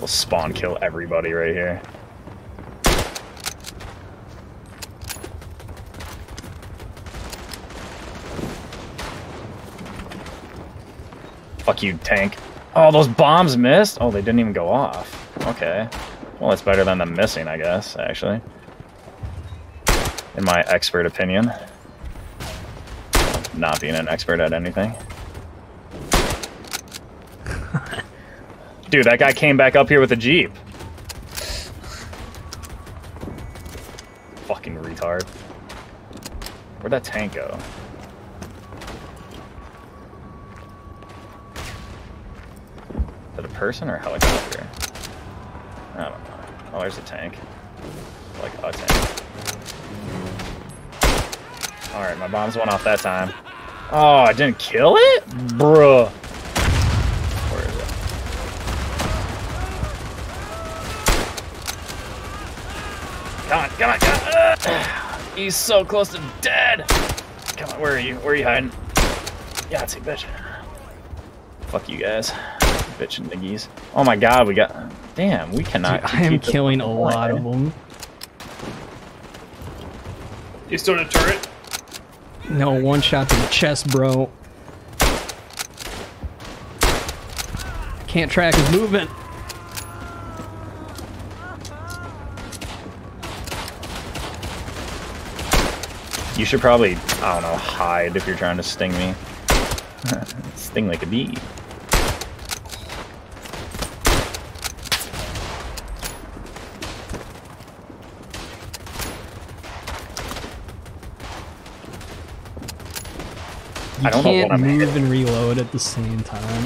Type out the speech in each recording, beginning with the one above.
We'll spawn kill everybody right here. Fuck you, tank. Oh, those bombs missed? Oh, they didn't even go off. Okay. Well, it's better than them missing, I guess, actually. In my expert opinion. Not being an expert at anything. Dude, that guy came back up here with a Jeep. Fucking retard. Where'd that tank go? Is that a person or a helicopter? I don't know. Oh, there's a tank. Like a tank. Alright, my bombs went off that time. Oh, I didn't kill it? Bruh. Where is it? Come on, come on, come on! Ugh. He's so close to dead! Come on, where are you? Where are you hiding? Yeah, it's a bitch. Fuck you guys. Bitch and niggies. Oh my god, we got... Damn, we cannot... Dude, I am killing a lot of them. You still in a turret? No, one shot to the chest, bro. Can't track his movement. You should probably, I don't know, hide if you're trying to sting me. sting like a bee. You I don't can't what move hitting. and reload at the same time.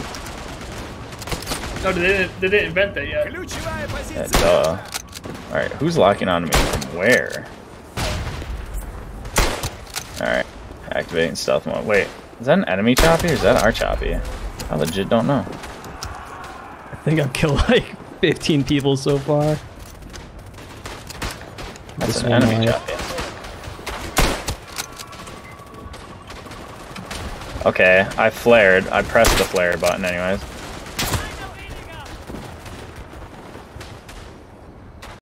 No, they didn't, they didn't invent that yet. Yeah, duh. Alright, who's locking onto me from where? Alright, activating stealth mode. Wait, is that an enemy choppy or is that our choppy? I legit don't know. I think I've killed like 15 people so far. That's This an enemy life. choppy. Okay, I flared. I pressed the flare button anyways.